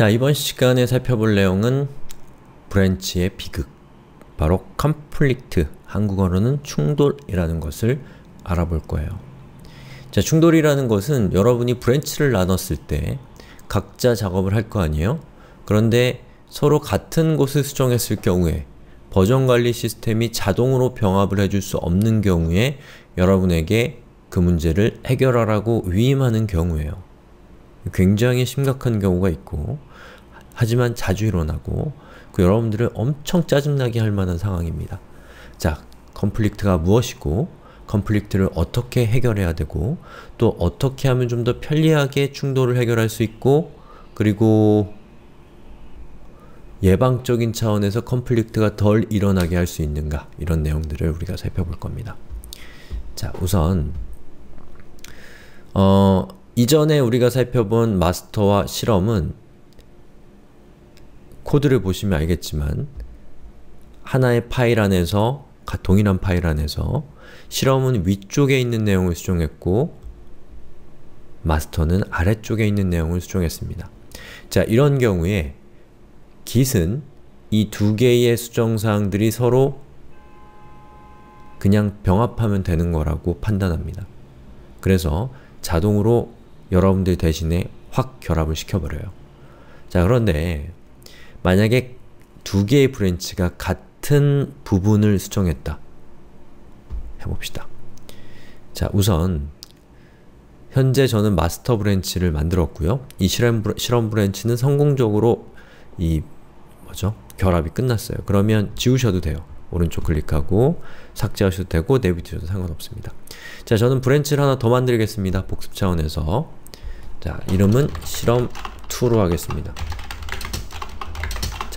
자, 이번 시간에 살펴볼 내용은 branch의 비극, 바로 conflict, 한국어로는 충돌이라는 것을 알아볼 거예요. 자, 충돌이라는 것은 여러분이 branch를 나눴을 때 각자 작업을 할 거 아니에요? 그런데 서로 같은 곳을 수정했을 경우에 버전 관리 시스템이 자동으로 병합을 해줄 수 없는 경우에 여러분에게 그 문제를 해결하라고 위임하는 경우예요. 굉장히 심각한 경우가 있고 하지만 자주 일어나고 그 여러분들을 엄청 짜증나게 할 만한 상황입니다. 자, 컨플릭트가 무엇이고 컨플릭트를 어떻게 해결해야 되고 또 어떻게 하면 좀 더 편리하게 충돌을 해결할 수 있고 그리고 예방적인 차원에서 컨플릭트가 덜 일어나게 할 수 있는가 이런 내용들을 우리가 살펴볼 겁니다. 자, 우선 어, 이전에 우리가 살펴본 마스터와 실험은 코드를 보시면 알겠지만 하나의 파일 안에서 동일한 파일 안에서 실험은 위쪽에 있는 내용을 수정했고 마스터는 아래쪽에 있는 내용을 수정했습니다. 자, 이런 경우에 git은 이 두 개의 수정사항들이 서로 그냥 병합하면 되는 거라고 판단합니다. 그래서 자동으로 여러분들 대신에 확 결합을 시켜버려요. 자 그런데 만약에 두 개의 branch가 같은 부분을 수정했다. 해봅시다. 자 우선 현재 저는 마스터 branch를 만들었고요. 이 실험, 브레, 실험 branch는 성공적으로 이 뭐죠? 결합이 끝났어요. 그러면 지우셔도 돼요. 오른쪽 클릭하고 삭제하셔도 되고 내비두셔도 상관없습니다. 자, 저는 branch를 하나 더 만들겠습니다. 복습 차원에서 자, 이름은 실험2로 하겠습니다.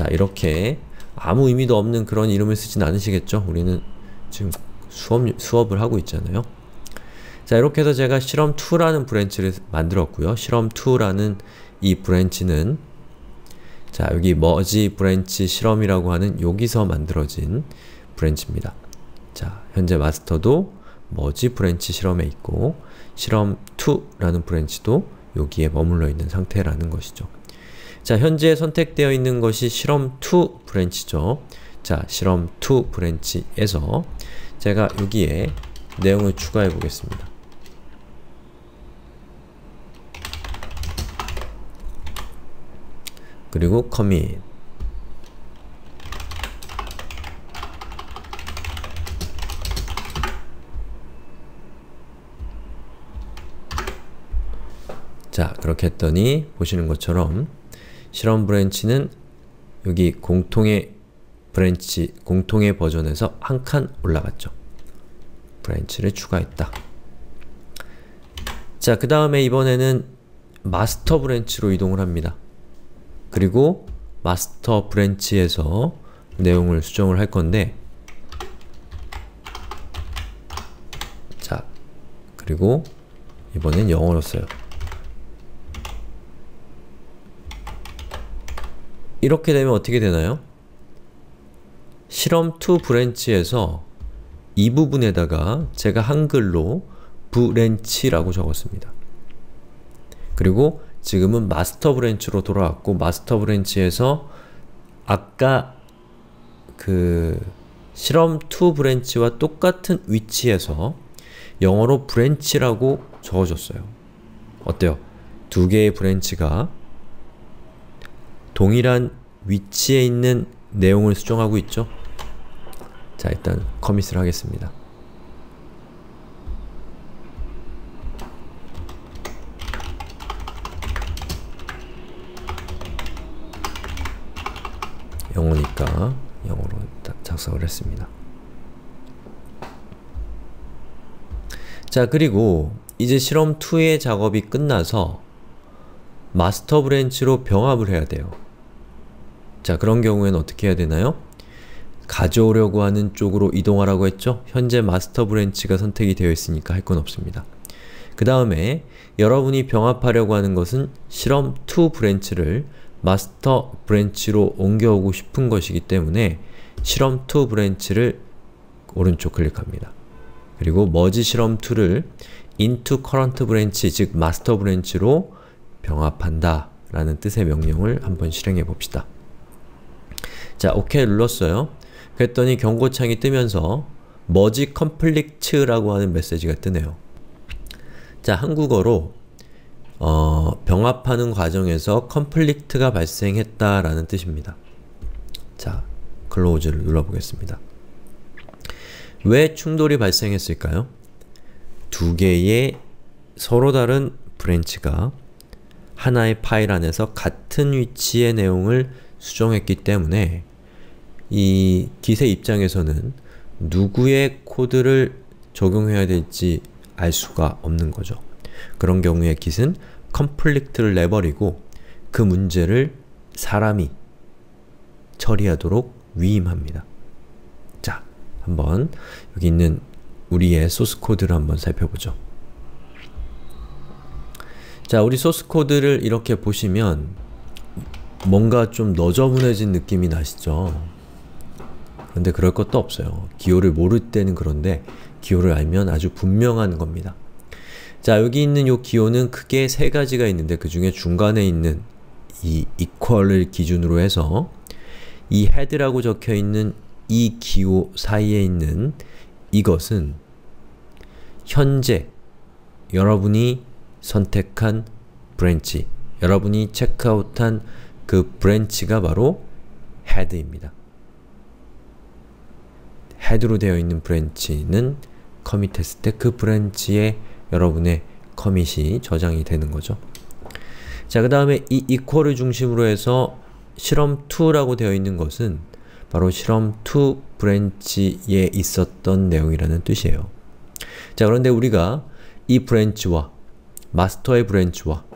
자, 이렇게 아무 의미도 없는 그런 이름을 쓰진 않으시겠죠? 우리는 지금 수업, 수업을 하고 있잖아요. 자, 이렇게 해서 제가 실험2라는 branch를 만들었고요. 실험2라는 이 branch는 자, 여기 merge branch 실험이라고 하는 여기서 만들어진 branch입니다. 자, 현재 마스터도 merge branch 실험에 있고 실험2라는 branch도 여기에 머물러 있는 상태라는 것이죠. 자, 현재 선택되어 있는 것이 실험 2 branch죠. 자, 실험 2 branch에서 제가 여기에 내용을 추가해 보겠습니다. 그리고 commit 자, 그렇게 했더니 보시는 것처럼 실험 branch는 여기 공통의 branch, 공통의 버전에서 한 칸 올라갔죠. branch를 추가했다. 자, 그 다음에 이번에는 마스터 branch로 이동을 합니다. 그리고 마스터 branch에서 내용을 수정을 할 건데 자, 그리고 이번엔 영어로 써요. 이렇게 되면 어떻게 되나요? 실험 2 branch에서 이 부분에다가 제가 한글로 브랜치라고 적었습니다. 그리고 지금은 마스터 branch로 돌아왔고 마스터 branch에서 아까 그 실험 2 branch와 똑같은 위치에서 영어로 branch라고 적어줬어요. 어때요? 두 개의 branch가 동일한 위치에 있는 내용을 수정하고 있죠? 자, 일단 커밋을 하겠습니다. 영어니까 영어로 작성을 했습니다. 자, 그리고 이제 실험 2의 작업이 끝나서 마스터 브랜치로 병합을 해야 돼요. 자, 그런 경우에는 어떻게 해야 되나요? 가져오려고 하는 쪽으로 이동하라고 했죠? 현재 master branch가 선택이 되어 있으니까 할 건 없습니다. 그 다음에 여러분이 병합하려고 하는 것은 실험 2 branch를 master branch로 옮겨오고 싶은 것이기 때문에 실험 2 branch를 오른쪽 클릭합니다. 그리고 머지 실험 2를 into current branch, 즉 master branch로 병합한다 라는 뜻의 명령을 한번 실행해 봅시다. 자, OK 눌렀어요. 그랬더니 경고창이 뜨면서 머지 컴플릭츠라고 하는 메시지가 뜨네요. 자, 한국어로 어, 병합하는 과정에서 컴플릭트가 발생했다라는 뜻입니다. 자, 클로즈를 눌러보겠습니다. 왜 충돌이 발생했을까요? 두 개의 서로 다른 branch가 하나의 파일 안에서 같은 위치의 내용을 수정했기 때문에 이 git의 입장에서는 누구의 코드를 적용해야 될지 알 수가 없는 거죠. 그런 경우에 git은 conflict를 내버리고 그 문제를 사람이 처리하도록 위임합니다. 자, 한번 여기 있는 우리의 소스 코드를 한번 살펴보죠. 자, 우리 소스 코드를 이렇게 보시면 뭔가 좀 너저분해진 느낌이 나시죠? 근데 그럴 것도 없어요. 기호를 모를 때는 그런데 기호를 알면 아주 분명한 겁니다. 자, 여기 있는 요 기호는 크게 세 가지가 있는데 그 중에 중간에 있는 이 equal을 기준으로 해서 이 head라고 적혀 있는 이 기호 사이에 있는 이것은 현재 여러분이 선택한 branch, 여러분이 checkout한 그 branch가 바로 head입니다. head로 되어 있는 branch는 commit했을 때 그 branch에 여러분의 commit이 저장이 되는 거죠. 자, 그 다음에 이 equal을 중심으로 해서 실험2라고 되어 있는 것은 바로 실험2 branch에 있었던 내용이라는 뜻이에요. 자, 그런데 우리가 이 branch와 master의 branch와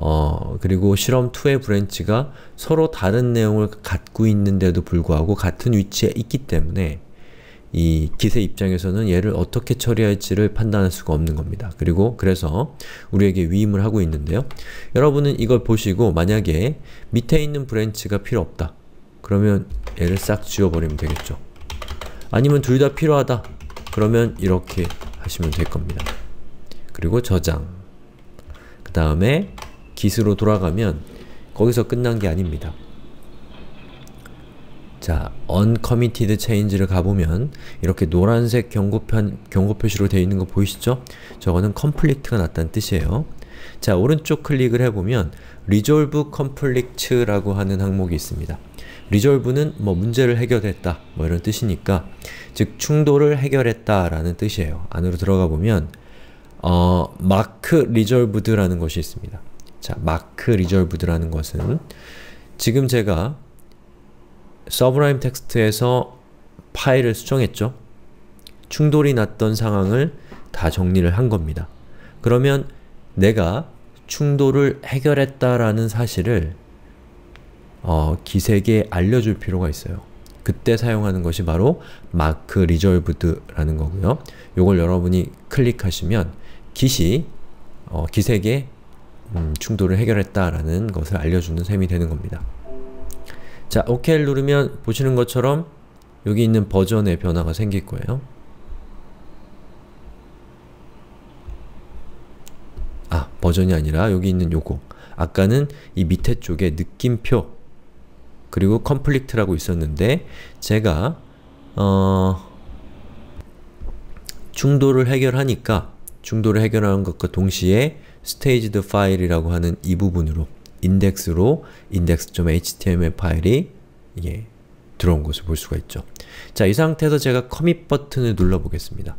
어, 그리고 실험 2의 branch가 서로 다른 내용을 갖고 있는데도 불구하고 같은 위치에 있기 때문에 이 git의 입장에서는 얘를 어떻게 처리할지를 판단할 수가 없는 겁니다. 그리고 그래서 우리에게 위임을 하고 있는데요. 여러분은 이걸 보시고 만약에 밑에 있는 branch가 필요 없다. 그러면 얘를 싹 지워버리면 되겠죠. 아니면 둘 다 필요하다. 그러면 이렇게 하시면 될 겁니다. 그리고 저장 그 다음에 git으로 돌아가면 거기서 끝난 게 아닙니다. 자, uncommitted change를 가보면 이렇게 노란색 경고편, 경고 표시로 되어 있는 거 보이시죠? 저거는 complete가 났다는 뜻이에요. 자, 오른쪽 클릭을 해보면 resolve conflict라고 하는 항목이 있습니다. resolve는 뭐 문제를 해결했다 뭐 이런 뜻이니까 즉 충돌을 해결했다 라는 뜻이에요. 안으로 들어가 보면 어, mark resolved라는 것이 있습니다. 자, mark resolved라는 것은 지금 제가 서브라임 텍스트에서 파일을 수정했죠? 충돌이 났던 상황을 다 정리를 한 겁니다. 그러면 내가 충돌을 해결했다라는 사실을 어, 기색에 알려줄 필요가 있어요. 그때 사용하는 것이 바로 mark resolved라는 거고요. 이걸 여러분이 클릭하시면 git이 어, 기색에 음, 충돌을 해결했다라는 것을 알려주는 셈이 되는 겁니다. 자, OK를 누르면 보시는 것처럼 여기 있는 버전의 변화가 생길 거예요. 아, 버전이 아니라 여기 있는 요거. 아까는 이 밑에 쪽에 느낌표 그리고 컴플릭트라고 있었는데 제가 어, 충돌을 해결하니까 충돌을 해결하는 것과 동시에 staged file이라고 하는 이 부분으로 인덱스로 index.html 파일이 예, 들어온 것을 볼 수가 있죠. 자, 이 상태에서 제가 commit 버튼을 눌러보겠습니다.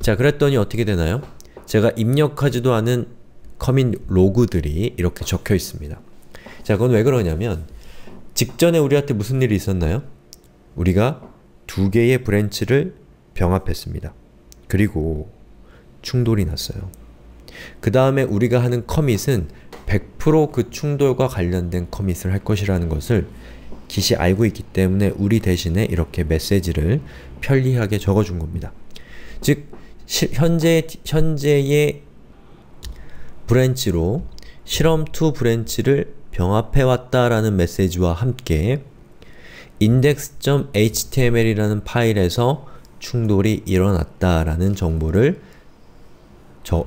자, 그랬더니 어떻게 되나요? 제가 입력하지도 않은 commit 로그들이 이렇게 적혀 있습니다. 자, 그건 왜 그러냐면 직전에 우리한테 무슨 일이 있었나요? 우리가 두 개의 branch를 병합했습니다. 그리고 충돌이 났어요. 그 다음에 우리가 하는 commit은 100%그 충돌과 관련된 commit을 할 것이라는 것을 기시 알고 있기 때문에 우리 대신에 이렇게 메시지를 편리하게 적어준 겁니다. 즉, 시, 현재, 현재의 branch로 실험2 branch를 병합해왔다라는 메시지와 함께 index.html이라는 파일에서 충돌이 일어났다라는 정보를 저,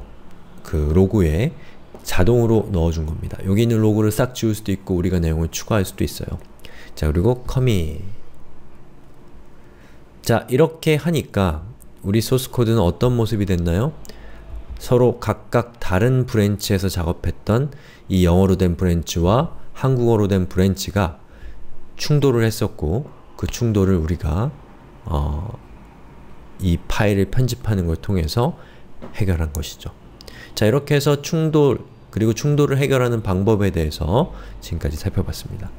그 로그에 자동으로 넣어준 겁니다. 여기 있는 로그를 싹 지울 수도 있고 우리가 내용을 추가할 수도 있어요. 자 그리고 commit 자 이렇게 하니까 우리 소스 코드는 어떤 모습이 됐나요? 서로 각각 다른 branch에서 작업했던 이 영어로 된 branch와 한국어로 된 branch가 충돌을 했었고 그 충돌을 우리가 어, 이 파일을 편집하는 걸 통해서 해결한 것이죠. 자 이렇게 해서 충돌 그리고 충돌을 해결하는 방법에 대해서 지금까지 살펴봤습니다.